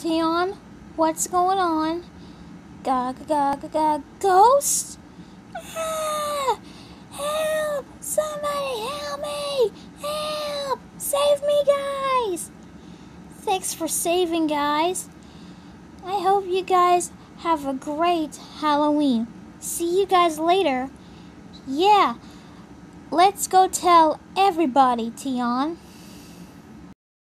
Tion, what's going on? Gaga, gaga, gaga, ghost? Ah! Help! Somebody help me! Help! Save me, guys! Thanks for saving, guys. I hope you guys have a great Halloween. See you guys later. Yeah, let's go tell everybody, Tion.